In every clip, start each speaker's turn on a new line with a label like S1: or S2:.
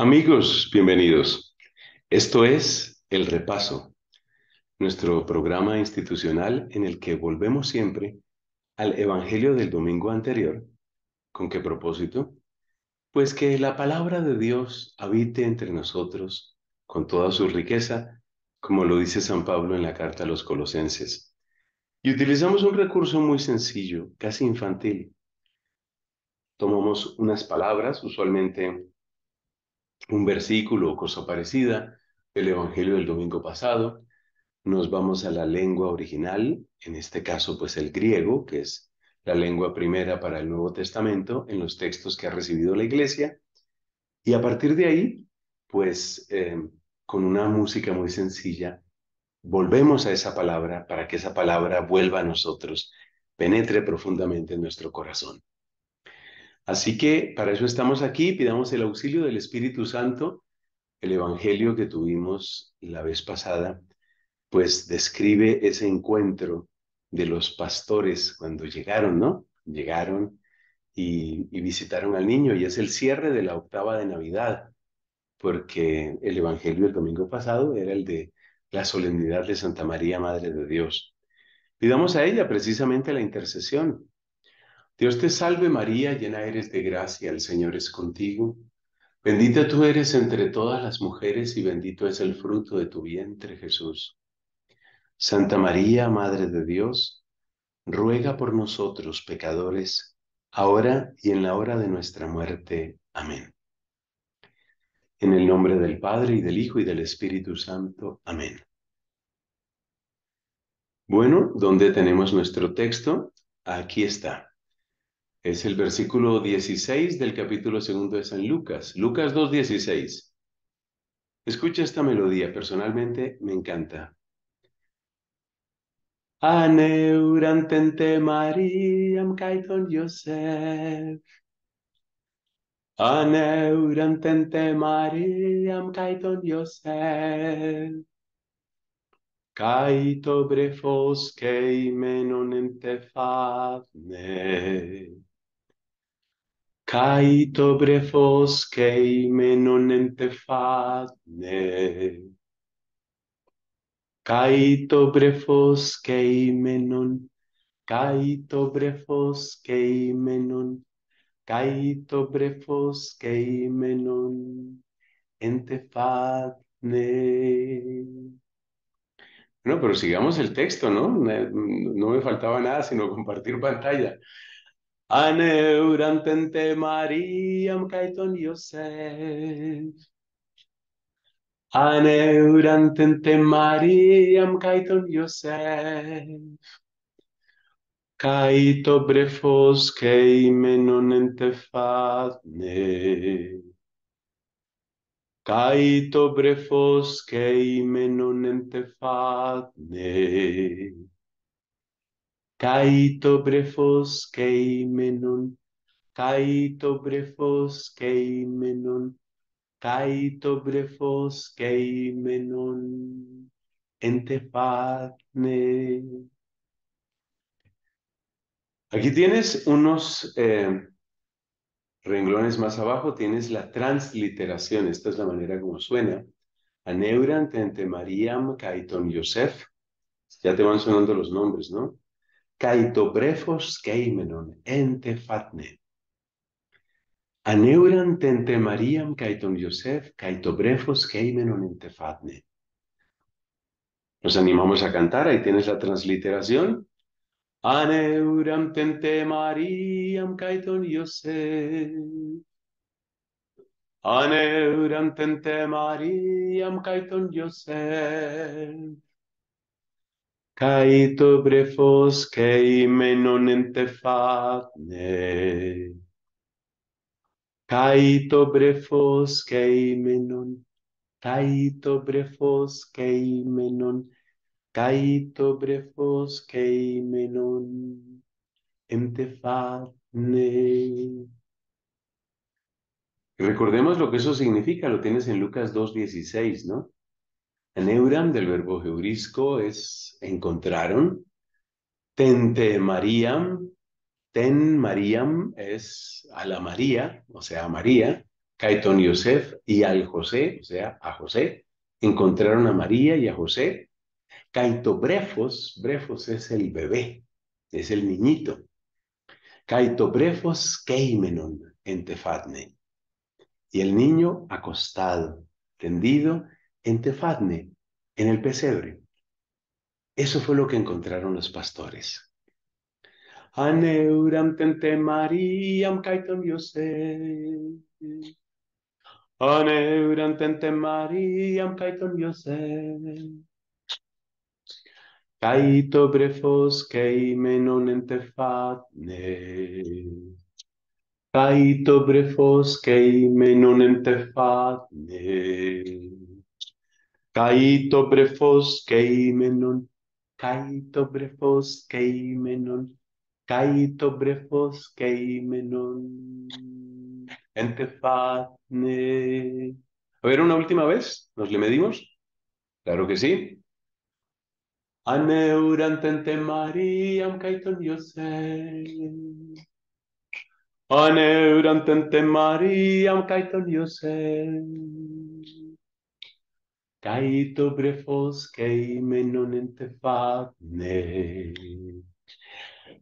S1: Amigos, bienvenidos. Esto es El Repaso, nuestro programa institucional en el que volvemos siempre al Evangelio del domingo anterior. ¿Con qué propósito? Pues que la palabra de Dios habite entre nosotros con toda su riqueza, como lo dice San Pablo en la carta a los colosenses. Y utilizamos un recurso muy sencillo, casi infantil. Tomamos unas palabras, usualmente un versículo o cosa parecida, el Evangelio del domingo pasado, nos vamos a la lengua original, en este caso pues el griego, que es la lengua primera para el Nuevo Testamento en los textos que ha recibido la iglesia, y a partir de ahí, pues eh, con una música muy sencilla, volvemos a esa palabra para que esa palabra vuelva a nosotros, penetre profundamente en nuestro corazón. Así que para eso estamos aquí, pidamos el auxilio del Espíritu Santo. El Evangelio que tuvimos la vez pasada, pues describe ese encuentro de los pastores cuando llegaron, ¿no? Llegaron y, visitaron al niño y es el cierre de la octava de Navidad, porque el Evangelio del domingo pasado era el de la solemnidad de Santa María, Madre de Dios. Pidamos a ella precisamente la intercesión Dios te salve María, llena eres de gracia, el Señor es contigo. Bendita tú eres entre todas las mujeres y bendito es el fruto de tu vientre, Jesús. Santa María, Madre de Dios, ruega por nosotros pecadores, ahora y en la hora de nuestra muerte. Amén. En el nombre del Padre y del Hijo y del Espíritu Santo. Amén. Bueno, ¿dónde tenemos nuestro texto? Aquí está. Es el versículo 16 del capítulo segundo de San Lucas, Lucas 2.16. Escucha esta melodía, personalmente me encanta. Aneurantente Mariam Kaiton Yosef. Aneurantente Mariam Kaiton Yosef. Kaito brefos keimenon entefadne. Caito brefos kei menon entefadne. Caito brefos kei menon. to brefos kei menon. to brefos kei menon entefadne. Bueno, pero sigamos el texto, ¿no? No me faltaba nada sino compartir pantalla. Aneurantente mariam caeton iosef Aneurantente mariam caeton iosef caito brefos che me non ente caito brefos che me non ente Kaito brefos keimenun. Kaito brefos keimenun. Kaito brefos keimenun. entepadne. Aquí tienes unos eh, renglones más abajo, tienes la transliteración. Esta es la manera como suena. Aneurant ente Mariam kaito Yosef. Ya te van sonando los nombres, ¿no? kai to brefos ente fatne. Aneuran tente Mariam kaiton Yosef kai keimenon ente fatne. Nos animamos a cantar, ahí tienes la transliteración. Aneuram tente Mariam kaiton ton Yosef. Aneuram tente Mariam kaiton Yosef. Caíto to brefos kai menon entefatne kai to brefos queimenon. menon to brefos keimenon. menon to brefos keimenon. menon entefatne Recordemos lo que eso significa, lo tienes en Lucas 2.16, ¿no? euram, del verbo heurisco es encontraron. Tente Mariam, ten Mariam es a la María, o sea, a María. Caetón Yosef y al José, o sea, a José. Encontraron a María y a José. Caito Brefos, Brefos es el bebé, es el niñito. Caito Brefos Keimenon en Tefatne. Y el niño acostado, tendido en Tefatne, en el pesebre. Eso fue lo que encontraron los pastores. Aneuram tente Mariam kaiton Yosef. Aneuram tente Mariam kaiton Yosef. Kaito brefos non en tefatne. Kaito brefos keimenon en Tefadne. Caito brefos keimenon, kaito brefos keimenon, caito brefos keimenon, entefatne. A ver, una última vez, ¿nos le medimos? Claro que sí. Aneurantente Mariam kaiton Yosef. Aneurantente Mariam kaiton Yosef. Caito brefos keimenon entefadne.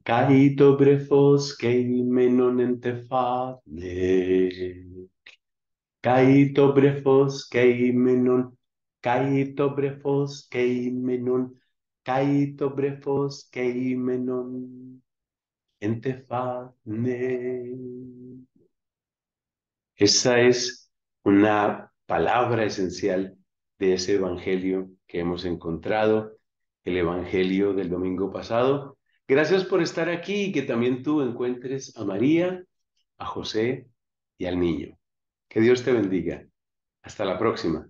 S1: Caito brefos menon entefadne. Caito brefos queimenon. Caito brefos queimenon. Caito brefos menon fa. Esa es una palabra esencial de ese Evangelio que hemos encontrado, el Evangelio del domingo pasado. Gracias por estar aquí y que también tú encuentres a María, a José y al niño. Que Dios te bendiga. Hasta la próxima.